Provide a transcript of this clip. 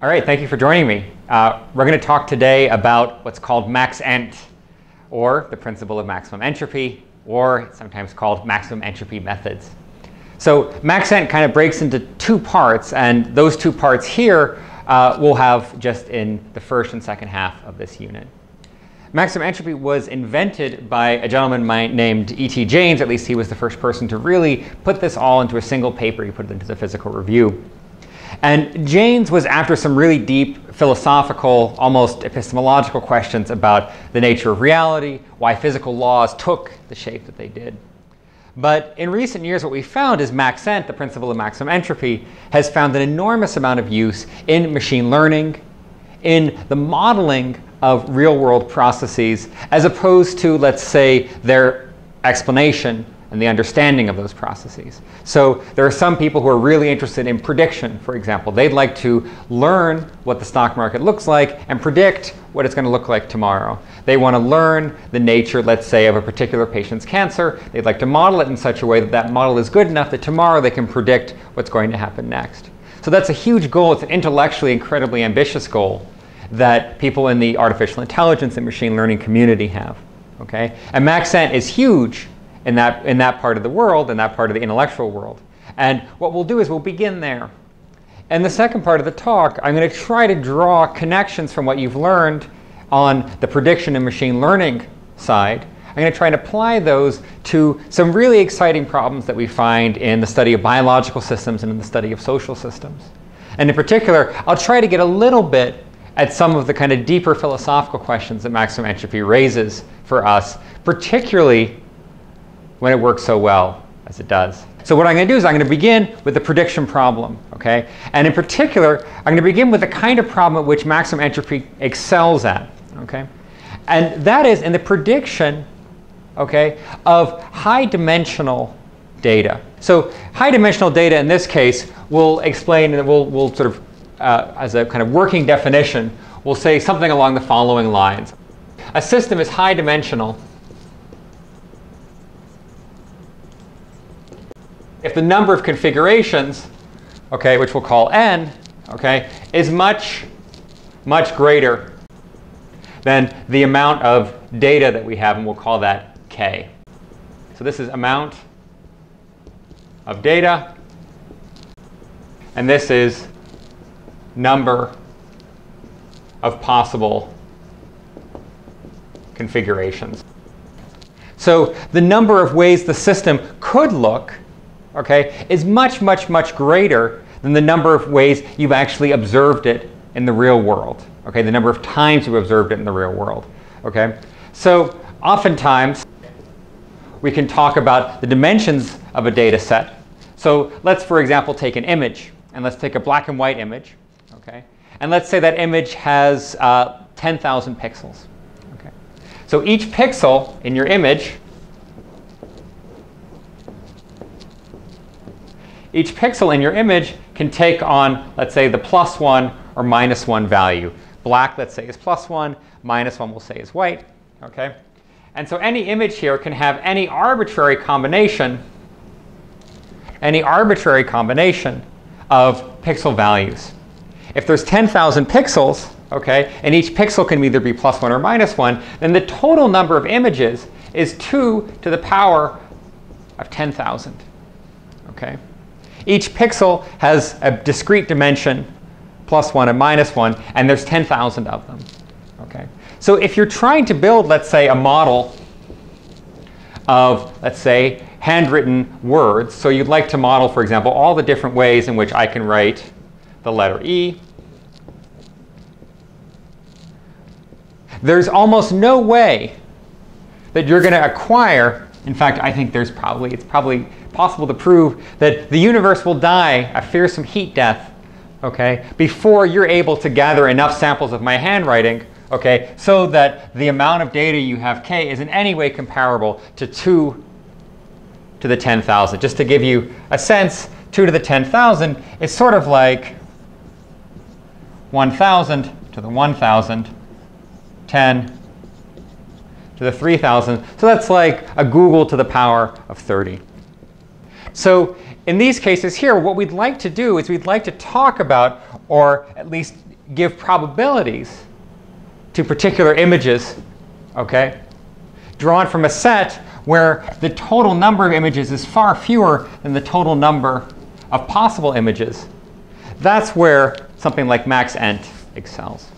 All right, thank you for joining me. Uh, we're going to talk today about what's called max ent, or the principle of maximum entropy, or sometimes called maximum entropy methods. So max ent kind of breaks into two parts, and those two parts here uh, we'll have just in the first and second half of this unit. Maximum entropy was invented by a gentleman named E.T. Jaynes, at least he was the first person to really put this all into a single paper. He put it into the physical review. And Jaynes was after some really deep philosophical, almost epistemological questions about the nature of reality, why physical laws took the shape that they did. But in recent years, what we found is maxent, the principle of maximum entropy, has found an enormous amount of use in machine learning, in the modeling of real world processes, as opposed to, let's say, their explanation and the understanding of those processes. So there are some people who are really interested in prediction, for example. They'd like to learn what the stock market looks like and predict what it's going to look like tomorrow. They want to learn the nature, let's say, of a particular patient's cancer. They'd like to model it in such a way that that model is good enough that tomorrow they can predict what's going to happen next. So that's a huge goal. It's an intellectually incredibly ambitious goal that people in the artificial intelligence and machine learning community have. Okay? And Maxent is huge in that, in that part of the world, in that part of the intellectual world. And what we'll do is we'll begin there. In the second part of the talk, I'm going to try to draw connections from what you've learned on the prediction and machine learning side. I'm going to try and apply those to some really exciting problems that we find in the study of biological systems and in the study of social systems. And in particular, I'll try to get a little bit at some of the kind of deeper philosophical questions that maximum entropy raises for us, particularly when it works so well as it does. So what I'm going to do is I'm going to begin with the prediction problem, okay? And in particular, I'm going to begin with the kind of problem at which maximum entropy excels at, okay? And that is in the prediction, okay, of high dimensional data. So high dimensional data in this case will explain, and we'll, we'll sort of, uh, as a kind of working definition, we'll say something along the following lines. A system is high dimensional if the number of configurations, okay, which we'll call n, okay, is much, much greater than the amount of data that we have, and we'll call that k. So this is amount of data, and this is number of possible configurations. So the number of ways the system could look okay, is much, much, much greater than the number of ways you've actually observed it in the real world, okay, the number of times you've observed it in the real world, okay. So oftentimes we can talk about the dimensions of a data set. So let's, for example, take an image, and let's take a black and white image, okay, and let's say that image has uh, 10,000 pixels, okay. So each pixel in your image each pixel in your image can take on, let's say, the plus one or minus one value. Black, let's say, is plus one, minus one we'll say is white, okay? And so any image here can have any arbitrary combination, any arbitrary combination of pixel values. If there's 10,000 pixels, okay, and each pixel can either be plus one or minus one, then the total number of images is two to the power of 10,000, okay? Each pixel has a discrete dimension, plus one and minus one, and there's 10,000 of them. Okay? So if you're trying to build, let's say, a model of, let's say, handwritten words, so you'd like to model, for example, all the different ways in which I can write the letter E, there's almost no way that you're going to acquire, in fact, I think there's probably, it's probably possible to prove that the universe will die a fearsome heat death, okay, before you're able to gather enough samples of my handwriting, okay, so that the amount of data you have k is in any way comparable to 2 to the 10,000. Just to give you a sense, 2 to the 10,000 is sort of like 1,000 to the 1,000, 10 to the 3,000. So that's like a googol to the power of 30. So in these cases here, what we'd like to do is we'd like to talk about, or at least give probabilities to particular images, okay, drawn from a set where the total number of images is far fewer than the total number of possible images. That's where something like maxent excels.